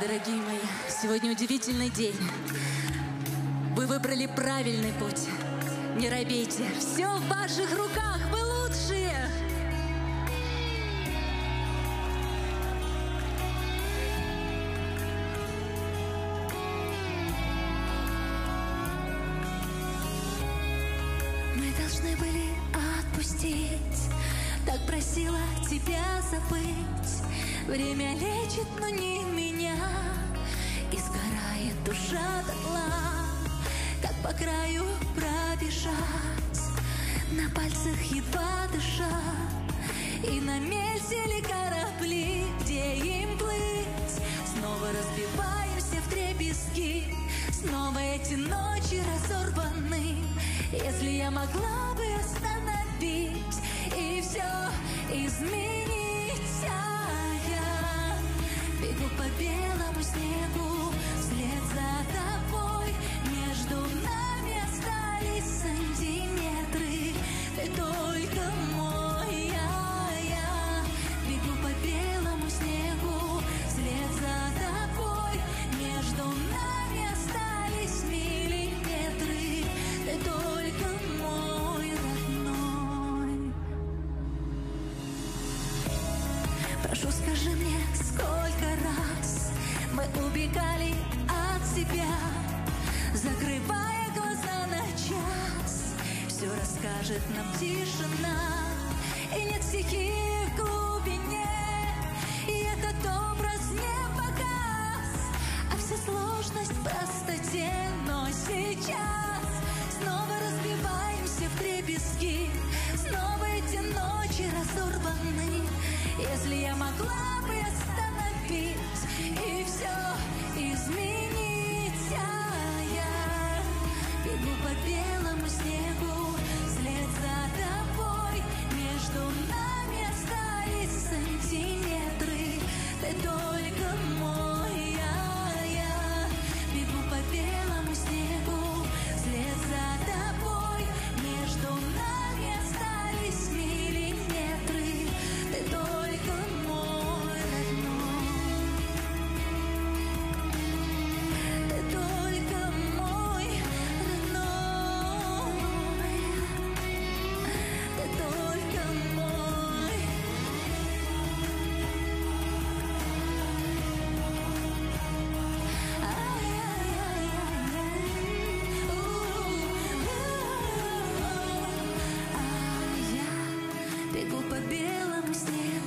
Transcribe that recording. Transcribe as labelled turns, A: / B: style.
A: Дорогие мои, сегодня удивительный день. Вы выбрали правильный путь. Не робейте. Все в ваших руках. Вы лучшие.
B: Мы должны были отпустить Так просила тебя забыть Время лечит, но не меня. И сгорает душа дотла. Как по краю пробежать. На пальцах едва дыша И на мель сели корабли Где им плыть? Снова разбиваемся в дребезги Снова эти ночи разорваны. Если я могла бы остановить Прошу, скажи мне, сколько раз Мы убегали от себя Закрывая глаза на час. Все расскажет нам тишина И нет стихии в глубине. И этот образ не показ А вся сложность в простоте. Но сейчас снова разбиваемся в дребезги Снова эти ночи разорваны если я могла бы остановить и все изменить. белом сне.